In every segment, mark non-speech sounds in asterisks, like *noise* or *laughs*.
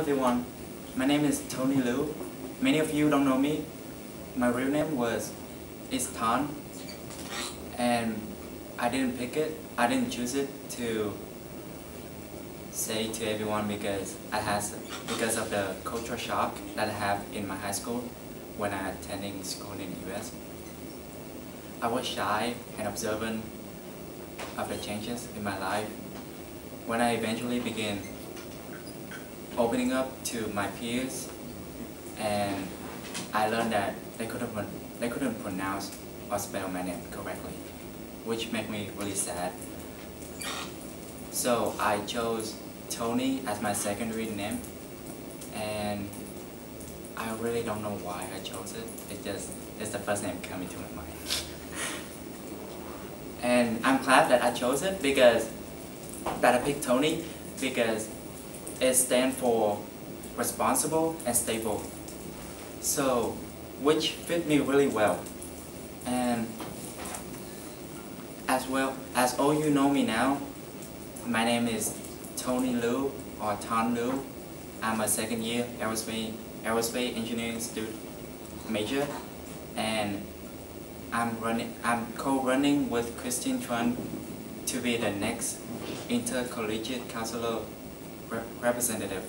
everyone, my name is Tony Luu. Many of you don't know me. My real name was is Thanh, and I didn't pick it. I didn't choose it to say to everyone because I has because of the cultural shock that I have in my high school when I attending school in the US. I was shy and observant of the changes in my life. When I eventually began opening up to my peers and I learned that they couldn't, they couldn't pronounce or spell my name correctly, which made me really sad. So I chose Tony as my secondary name and I really don't know why I chose it. It just, it's the first name coming to my mind. and I'm glad that I chose it because that I picked Tony because it stands for responsible and stable. So, which fit me really well. And as well as all you know me now, my name is Tony Luu or Thanh Luu. I'm a second year aerospace, aerospace engineering student major and I'm running I'm co-running with Christine Chuan to be the next intercollegiate counselor representative.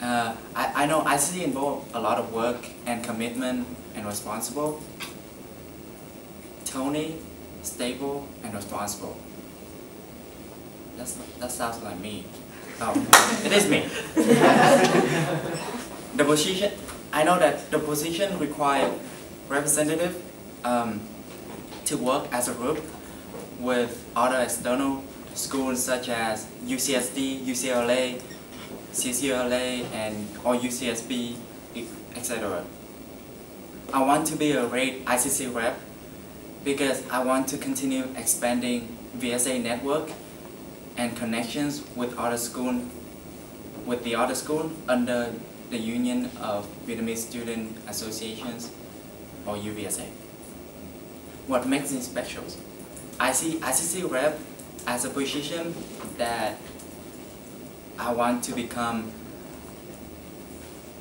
Uh, I, know I know ICC involved a lot of work and commitment and responsible. Tony, stable and responsible. That's, that sounds like me. Oh, it is me. *laughs* the position, I know that the position required representative um, to work as a group with other external schools such as UCSD, UCLA, CCLA, and or UCSB, etc. I want to be a great ICC rep because I want to continue expanding VSA network and connections with other school, with the other school under the Union of Vietnamese Student Associations or UVSA. What makes it special? I see ICC rep as a position that I want to become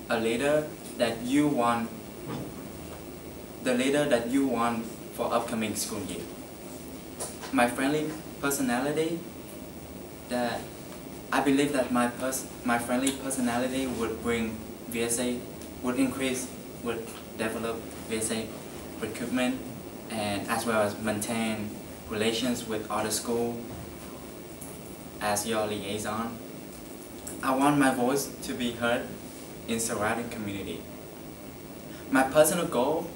a leader that you want, the leader that you want for upcoming school year. My friendly personality, that I believe that my pers my friendly personality would bring VSA, would increase, would develop VSA recruitment, and as well as maintain relations with other school as your liaison. I want my voice to be heard in surrounding community. My personal goal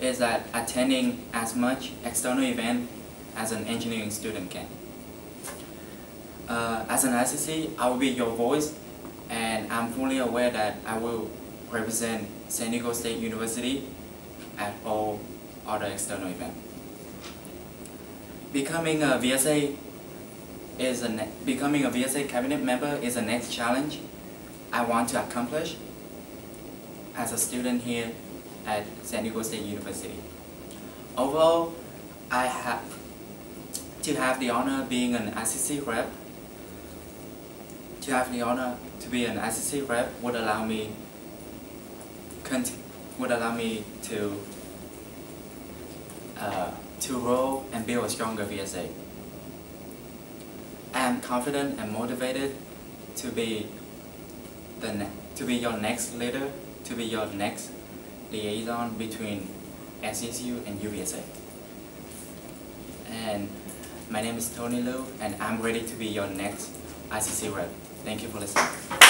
is that attending as much external event as an engineering student can. Uh, as an ICC, I will be your voice and I'm fully aware that I will represent San Diego State University at all other external events. Becoming a VSA is a becoming a VSA cabinet member is the next challenge I want to accomplish as a student here at San Diego State University. Overall, I have to have the honor of being an ICC rep. To have the honor to be an ICC rep would allow me would allow me to uh, to grow and build a stronger VSA. I am confident and motivated to be the to be your next leader, to be your next liaison between SDSU and UVSA. And my name is Tony Luu, and I'm ready to be your next ICC rep. Thank you for listening.